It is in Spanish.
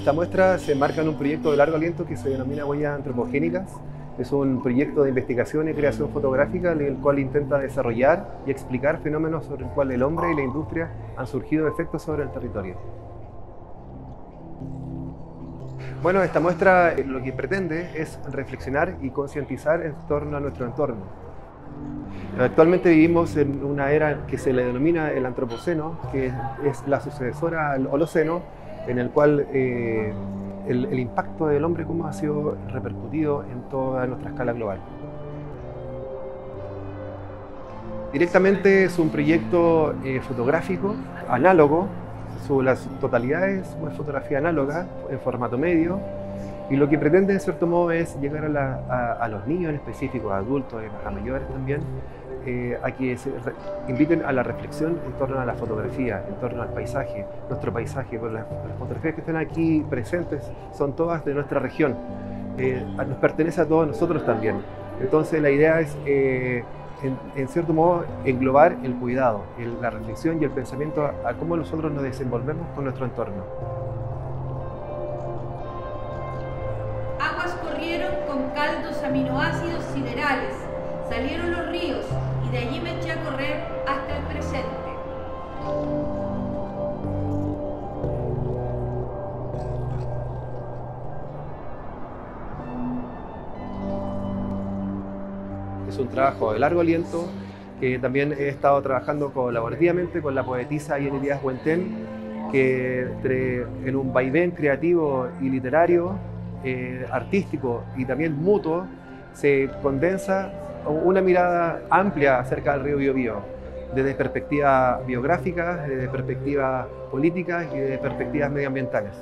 Esta muestra se enmarca en un proyecto de largo aliento que se denomina Huellas Antropogénicas. Es un proyecto de investigación y creación fotográfica en el cual intenta desarrollar y explicar fenómenos sobre el cual el hombre y la industria han surgido efectos sobre el territorio. Bueno, esta muestra lo que pretende es reflexionar y concientizar en torno a nuestro entorno. Actualmente vivimos en una era que se le denomina el antropoceno, que es la sucesora al holoceno, en el cual eh, el, impacto del hombre como ha sido repercutido en toda nuestra escala global. Directamente es un proyecto eh, fotográfico análogo, su, las totalidades es fotografía análoga en formato medio, y lo que pretende, en cierto modo, es llegar a, los niños en específico, a adultos, a mayores también, eh, a que inviten a la reflexión en torno a la fotografía, en torno al paisaje, nuestro paisaje, porque las, fotografías que están aquí presentes son todas de nuestra región, eh, nos pertenece a todos nosotros también. Entonces la idea es, eh, en, cierto modo, englobar el cuidado, la reflexión y el pensamiento a cómo nosotros nos desenvolvemos con nuestro entorno. Caldos aminoácidos siderales, salieron los ríos y de allí me eché a correr hasta el presente. Es un trabajo de largo aliento que también he estado trabajando colaborativamente con la poetisa Díaz Huentén, que en un vaivén creativo y literario, eh, artístico y también mutuo, se condensa una mirada amplia acerca del río Biobío, desde perspectivas biográficas, desde perspectivas políticas y desde perspectivas medioambientales.